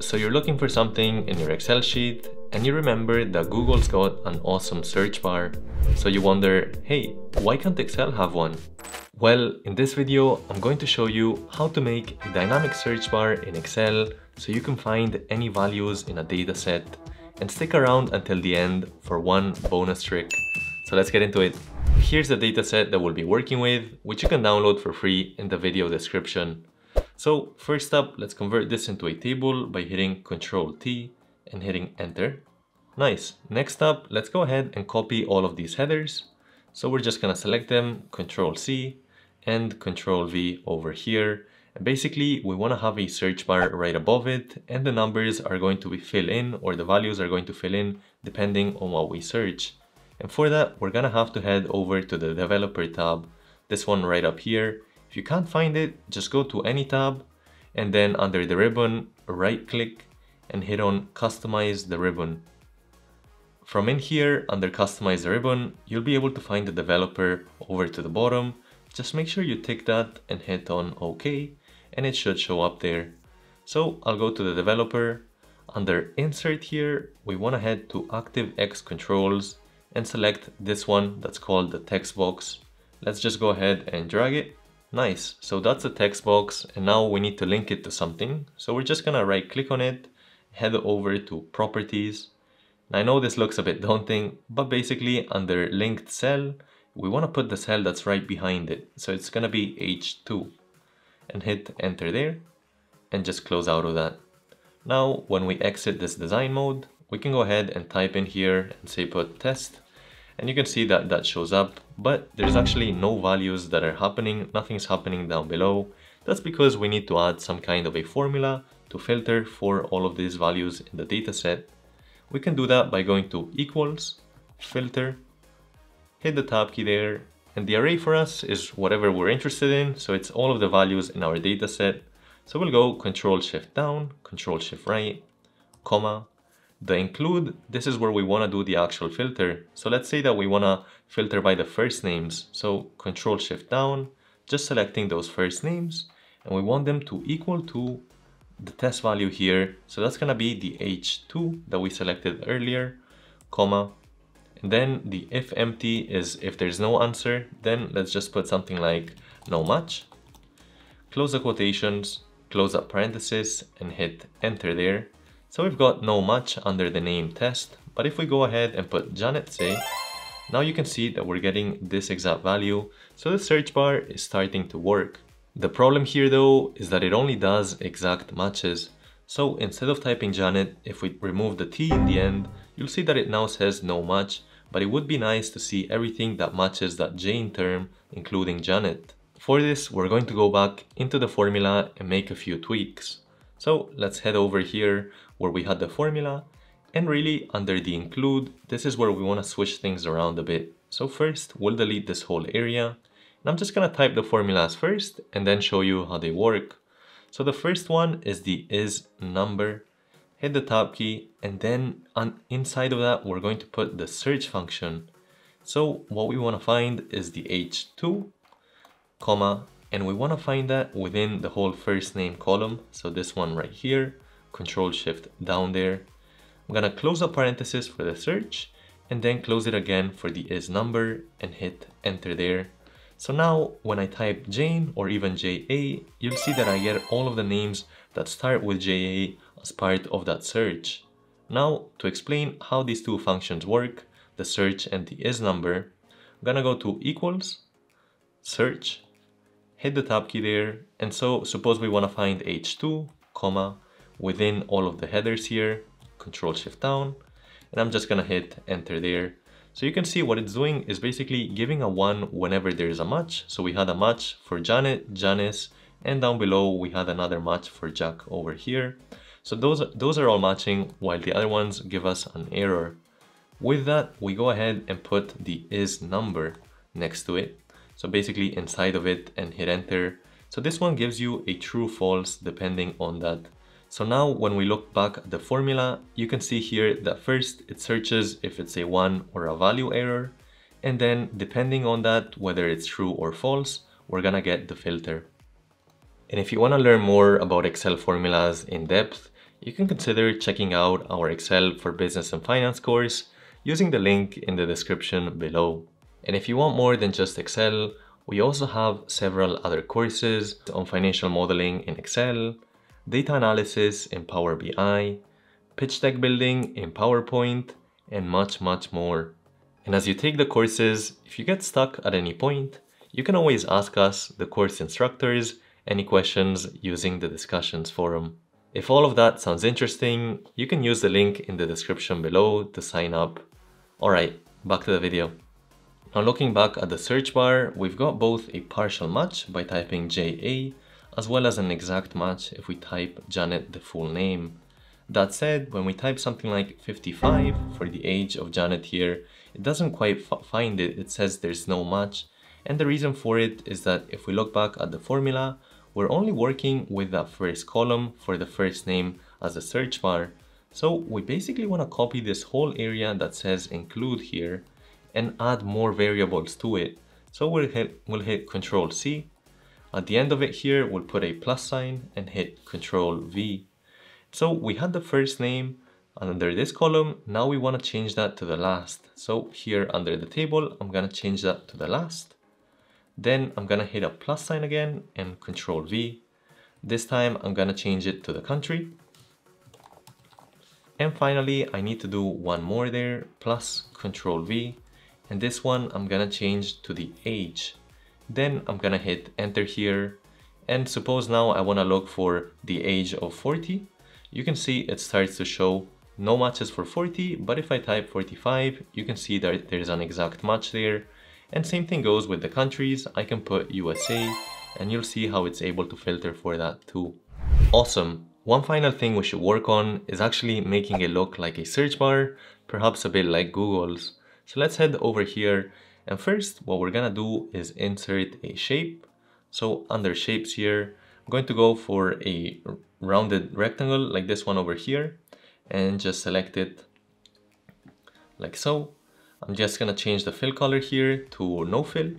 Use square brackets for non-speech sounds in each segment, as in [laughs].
So you're looking for something in your Excel sheet and you remember that Google's got an awesome search bar. So you wonder, hey, why can't Excel have one? Well, in this video, I'm going to show you how to make a dynamic search bar in Excel so you can find any values in a dataset and stick around until the end for one bonus trick. So let's get into it. Here's the dataset that we'll be working with, which you can download for free in the video description. So first up, let's convert this into a table by hitting Control T and hitting enter. Nice. Next up, let's go ahead and copy all of these headers. So we're just gonna select them, Control C and Control V over here. And basically, we wanna have a search bar right above it and the numbers are going to be fill in or the values are going to fill in depending on what we search. And for that, we're gonna have to head over to the developer tab, this one right up here, if you can't find it, just go to any tab and then under the ribbon, right click and hit on customize the ribbon. From in here, under customize the ribbon, you'll be able to find the developer over to the bottom. Just make sure you tick that and hit on OK and it should show up there. So I'll go to the developer. Under insert here, we want to head to ActiveX controls and select this one that's called the text box. Let's just go ahead and drag it Nice, so that's the text box and now we need to link it to something. So we're just gonna right click on it, head over to properties. I know this looks a bit [laughs] daunting, but basically under linked cell, we wanna put the cell that's right behind it. So it's gonna be H2 and hit enter there and just close out of that. Now, when we exit this design mode, we can go ahead and type in here and say put test and you can see that that shows up but there's actually no values that are happening. Nothing's happening down below. That's because we need to add some kind of a formula to filter for all of these values in the dataset we can do that by going to equals filter hit the tab key there and the array for us is whatever we're interested in so it's all of the values in our dataset so we'll go control shift down control shift right comma the include, this is where we want to do the actual filter. So let's say that we want to filter by the first names. So control shift down, just selecting those first names. And we want them to equal to the test value here. So that's going to be the H2 that we selected earlier, comma. And then the if empty is if there's no answer, then let's just put something like no match. Close the quotations, close up parenthesis and hit enter there. So we've got no match under the name test, but if we go ahead and put Janet say, now you can see that we're getting this exact value, so the search bar is starting to work. The problem here though is that it only does exact matches. So instead of typing Janet, if we remove the T in the end, you'll see that it now says no match, but it would be nice to see everything that matches that Jane term, including Janet. For this, we're going to go back into the formula and make a few tweaks. So let's head over here where we had the formula and really under the include, this is where we want to switch things around a bit. So first we'll delete this whole area and I'm just going to type the formulas first and then show you how they work. So the first one is the is number, hit the tab key and then on inside of that we're going to put the search function. So what we want to find is the h2, comma, and we want to find that within the whole first name column. So this one right here control shift down there. I'm gonna close a parenthesis for the search and then close it again for the is number and hit enter there. So now when I type Jane or even JA, you'll see that I get all of the names that start with JA as part of that search. Now to explain how these two functions work, the search and the is number, I'm gonna go to equals, search, hit the tab key there, and so suppose we wanna find H2, comma, within all of the headers here, control shift down, and I'm just gonna hit enter there. So you can see what it's doing is basically giving a one whenever there is a match. So we had a match for Janet, Janice, and down below we had another match for Jack over here. So those, those are all matching while the other ones give us an error. With that, we go ahead and put the is number next to it. So basically inside of it and hit enter. So this one gives you a true false depending on that so now when we look back at the formula, you can see here that first it searches if it's a one or a value error. And then depending on that, whether it's true or false, we're gonna get the filter. And if you wanna learn more about Excel formulas in depth, you can consider checking out our Excel for Business and Finance course using the link in the description below. And if you want more than just Excel, we also have several other courses on financial modeling in Excel, data analysis in Power BI, pitch deck building in PowerPoint, and much, much more. And as you take the courses, if you get stuck at any point, you can always ask us, the course instructors, any questions using the discussions forum. If all of that sounds interesting, you can use the link in the description below to sign up. Alright, back to the video. Now looking back at the search bar, we've got both a partial match by typing JA, as well as an exact match if we type Janet the full name. That said, when we type something like 55 for the age of Janet here, it doesn't quite find it, it says there's no match. And the reason for it is that if we look back at the formula, we're only working with that first column for the first name as a search bar. So we basically want to copy this whole area that says include here and add more variables to it. So we'll hit, we'll hit Control C. At the end of it here, we'll put a plus sign and hit Control V. So we had the first name under this column. Now we want to change that to the last. So here under the table, I'm going to change that to the last. Then I'm gonna hit a plus sign again and control V. This time I'm gonna change it to the country. And finally, I need to do one more there, plus control V. And this one I'm gonna change to the age. Then I'm gonna hit enter here. And suppose now I wanna look for the age of 40. You can see it starts to show no matches for 40, but if I type 45, you can see that there's an exact match there. And same thing goes with the countries. I can put USA and you'll see how it's able to filter for that too. Awesome. One final thing we should work on is actually making it look like a search bar, perhaps a bit like Google's. So let's head over here. And first, what we're gonna do is insert a shape. So under shapes here, I'm going to go for a rounded rectangle like this one over here and just select it like so. I'm just gonna change the fill color here to no fill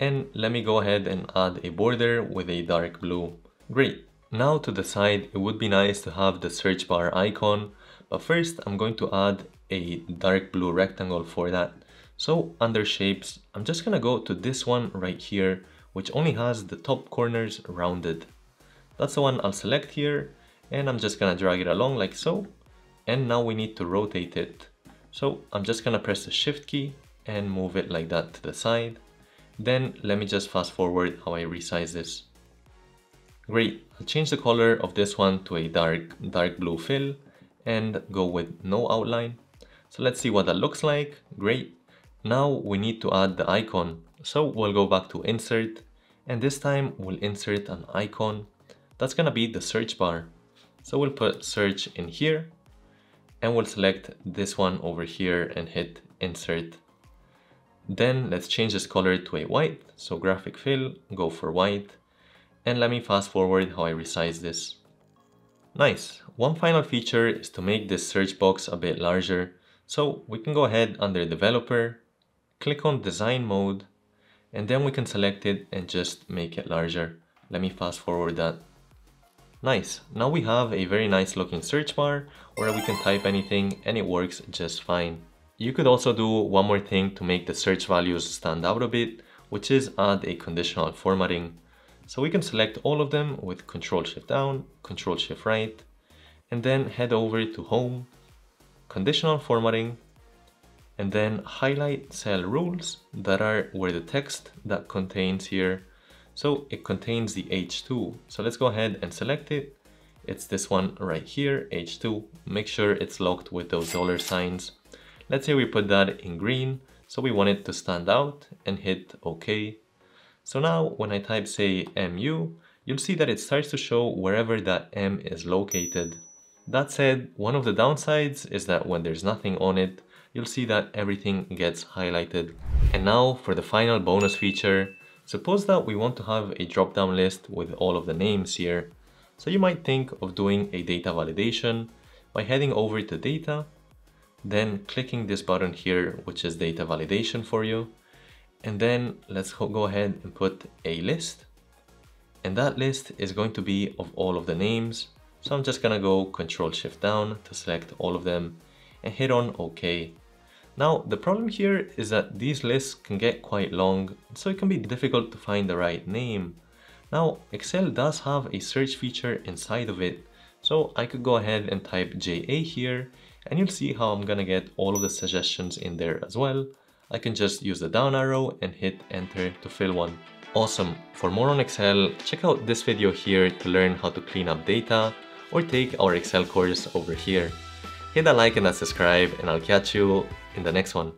and let me go ahead and add a border with a dark blue. Great. Now to the side, it would be nice to have the search bar icon, but first I'm going to add a dark blue rectangle for that. So under shapes, I'm just gonna go to this one right here, which only has the top corners rounded. That's the one I'll select here, and I'm just gonna drag it along like so. And now we need to rotate it. So I'm just gonna press the shift key and move it like that to the side. Then let me just fast forward how I resize this. Great, I'll change the color of this one to a dark, dark blue fill and go with no outline. So let's see what that looks like. Great. Now we need to add the icon. So we'll go back to insert and this time we'll insert an icon. That's gonna be the search bar. So we'll put search in here and we'll select this one over here and hit insert. Then let's change this color to a white. So graphic fill, go for white. And let me fast forward how I resize this. Nice. One final feature is to make this search box a bit larger. So we can go ahead under developer, click on design mode, and then we can select it and just make it larger. Let me fast forward that. Nice, now we have a very nice looking search bar where we can type anything and it works just fine. You could also do one more thing to make the search values stand out a bit, which is add a conditional formatting. So we can select all of them with Control Shift down, Control Shift right, and then head over to Home, Conditional Formatting, and then highlight cell rules that are where the text that contains here so it contains the H2. So let's go ahead and select it. It's this one right here, H2. Make sure it's locked with those dollar signs. Let's say we put that in green. So we want it to stand out and hit OK. So now when I type say MU, you'll see that it starts to show wherever that M is located. That said, one of the downsides is that when there's nothing on it, you'll see that everything gets highlighted. And now for the final bonus feature, Suppose that we want to have a drop-down list with all of the names here. So you might think of doing a data validation by heading over to data, then clicking this button here, which is data validation for you. And then let's go ahead and put a list. And that list is going to be of all of the names. So I'm just gonna go Control Shift down to select all of them and hit on OK. Now the problem here is that these lists can get quite long, so it can be difficult to find the right name. Now Excel does have a search feature inside of it, so I could go ahead and type JA here and you'll see how I'm gonna get all of the suggestions in there as well. I can just use the down arrow and hit enter to fill one. Awesome. For more on Excel, check out this video here to learn how to clean up data or take our Excel course over here. Hit that like and that subscribe and I'll catch you in the next one.